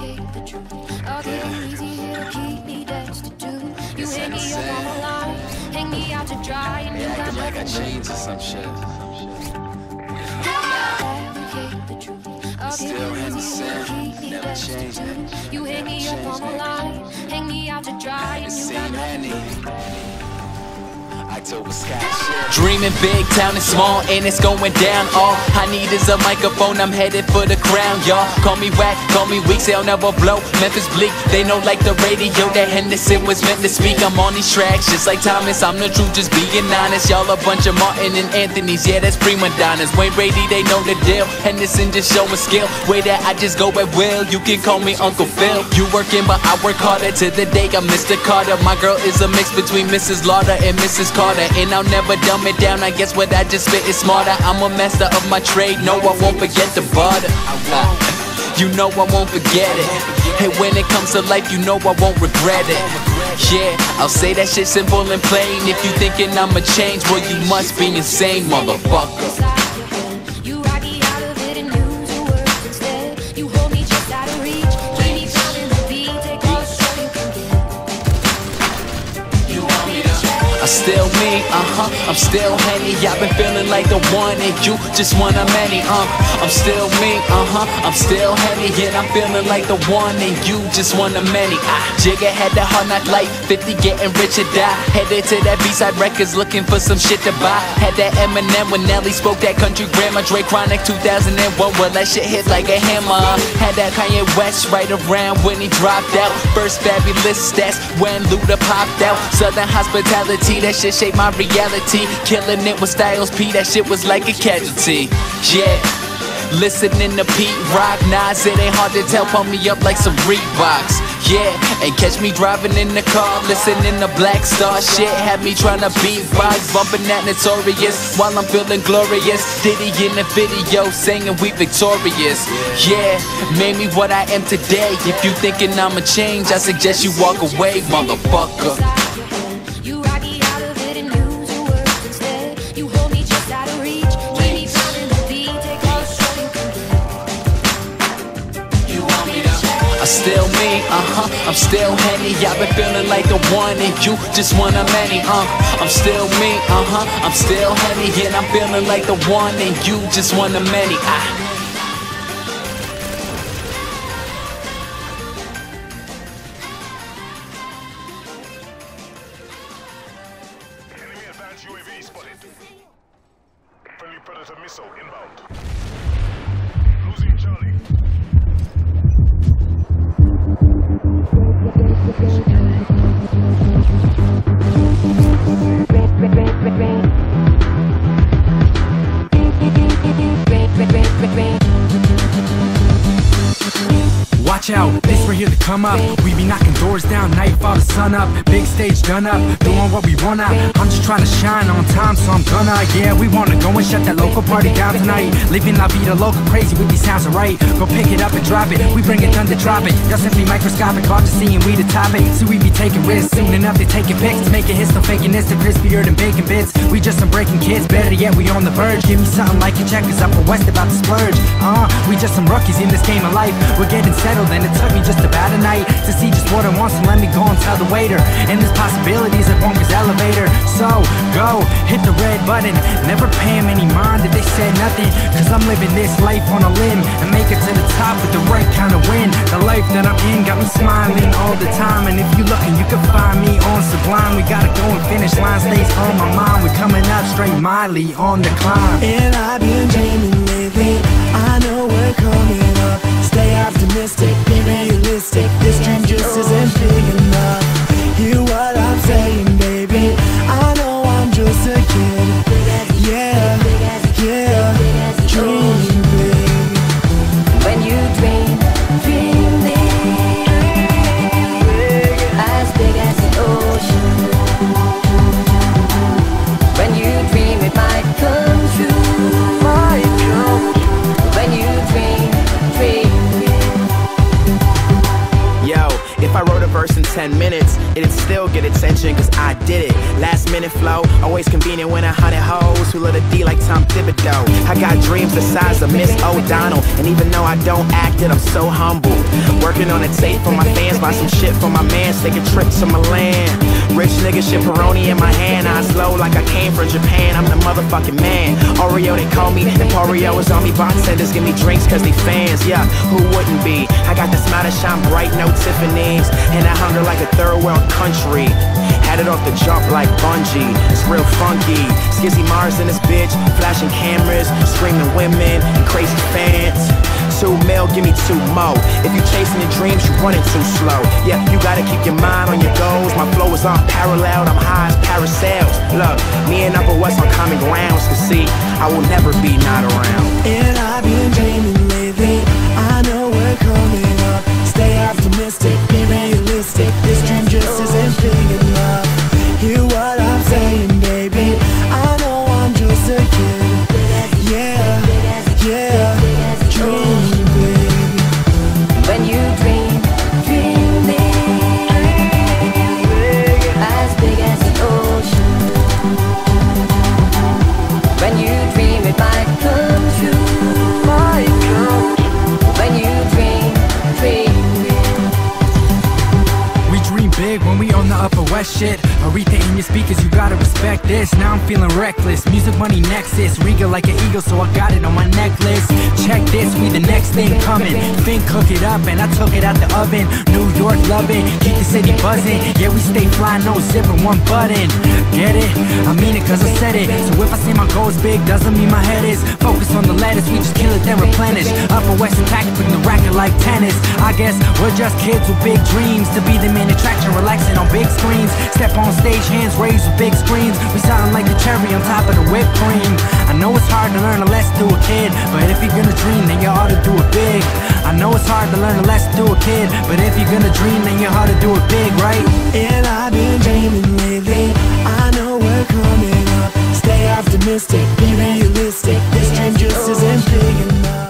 fabricate the truth. I'll get easy, it'll keep me destitute. You hang me up on the line, hang me out to dry, and you got like I nothing changed or some shit. fabricate the truth. I'll Still get had the easy, it'll same, keep me never changed. You hang me up the line, hang me out to dry, and you got nothing Dreaming big, town is small, and it's going down. All I need is a microphone, I'm headed for the crown, y'all. Call me whack, call me weak, say I'll never blow. Memphis Bleek, they know like the radio that Hendersin was meant to speak. I'm on these tracks, just like Thomas, I'm the truth, just being honest. Y'all a bunch of Martin and Anthony's, yeah, that's prima donnas. Wayne Brady, they know the deal. Hendersin just showing skill. Way that I just go at will, you can call me Uncle Phil. You working, but I work harder to the day I'm Mr. Carter. My girl is a mix between Mrs. Lauder and Mrs. Carter. And I'll never dumb it down, I guess what I just spit is smarter. I'm a master of my trade, no, I won't forget the barter. Uh, You know I won't forget it. Hey, when it comes to life, you know I won't regret it. Yeah, I'll say that shit simple and plain. If you thinking I'ma change, well, you must be insane, motherfucker. Still me, uh huh. I'm still Henny. I've been feeling like the one, and you just one of many, uh. I'm still me, uh huh. I'm still Henny, and I'm feeling like the one, and you just one of many. I Jigga had that hard knock life, 50 getting rich or die. Headed to that B-side records looking for some shit to buy. Had that Eminem when Nelly spoke that country grammar. Drake Chronic 2001, well that shit hit like a hammer. Had that Kanye West right around when he dropped out. First fabulous stats when Luda popped out. Southern hospitality, that shit shaped my reality. Killing it with Styles P, that shit was like a casualty. Yeah. Listening to Pete Rock, Nas, it ain't hard to tell. Pump me up like some Reeboks. Yeah, and catch me driving in the car, listening to Black Star shit. Had me trying to beatbox, bumping that notorious while I'm feeling glorious. Diddy in the video singing we victorious. Yeah, made me what I am today. If you thinking I'ma change, I suggest you walk away, motherfucker. Still me, uh huh. I'm still Henny. I've been feeling like the one, and you just one of many, uh. I'm still me, uh huh. I'm still Henny, and I'm feeling like the one, and you just one of many. Advanced UAV spotted. Friendly Predator missile inbound. Losing Charlie. Watch out, to come up. We be knocking doors down, nightfall to sun up. Big stage done up, doing what we wanna. I'm just trying to shine on time, so I'm gonna. Yeah, we wanna go and shut that local party down tonight. Living la vida local, crazy with these sounds are right. Go pick it up and drop it. We bring it done to drop it. Y'all simply microscopic, hard to see, we the topic. So we be taking risks, soon enough they taking pics. Making hits, no faking this, the crispier than bacon bits. We just some breaking kids, better yet, we on the verge. Give me something like a check, cause Upper West about to splurge. Uh, we just some rookies in this game of life. We're getting settled, and it took me just about a night to see just what I want. So let me go and tell the waiter. And there's possibilities like Wonka's elevator. So go, hit the red button. Never pay him any mind if they said nothing. Cause I'm living this life on a limb and make it to the top with the right kind of win. The life that I'm in got me smiling all the time. And if you looking, you Miley on the climb. And I've been dreaming lately. I know we're coming up. Stay optimistic, be verse in 10 minutes, it'd still get attention cause I did it. Last minute flow, always convenient when a hundred hoes who let a D like Tom Thibodeau. I got dreams the size of Miss O'Donnell, and even though I don't act it, I'm so humble. Working on a tape for my fans, buy some shit for my mans, take a trip to Milan. Rich nigga, shipperoni in my hand, eyes low like I came from Japan. I'm the motherfucking man. Oreo, they call me, and Oreo is on me. Bartenders give me drinks cause they fans, yeah, who wouldn't be? I got the smile that shine bright, no Tiffany's, and I hunger like a third world country. Had it off the jump like bungee, it's real funky. Skizzy Mars in this bitch, flashing cameras, screaming women and crazy fans. Two mil, give me two more. If you chasing your dreams, you running too slow. Yeah, you gotta keep your mind on your goals. My flow is unparalleled, I'm high as parasails. Look, me and Upper West on common grounds. Cause see, I will never be not around. And upper west shit. Aretha in your speakers, you gotta respect this. Now I'm feeling reckless. Music money nexus. Regal like an eagle, so I got it on my necklace. Check this, we the next thing coming. Fink cook it up and I took it out the oven. New York loving, keep the city buzzing. Yeah, we stay fly, no zipper, one button. Get it? I mean it cause I said it. So if I say my goal's big, doesn't mean my head is. Focus on the letters, we just kill it, then replenish. Upper west attack, putting the racket like tennis. I guess we're just kids with big dreams. To be the main attraction, relaxing on big Step on stage, hands raised with big screens. We sound like the cherry on top of the whipped cream. I know it's hard to learn a lesson to a kid, but if you're gonna dream, then you ought to do it big. I know it's hard to learn a lesson to a kid, but if you're gonna dream, then you ought to do it big, right? And I've been dreaming lately. I know we're coming up. Stay optimistic, be realistic. This dream just isn't big enough.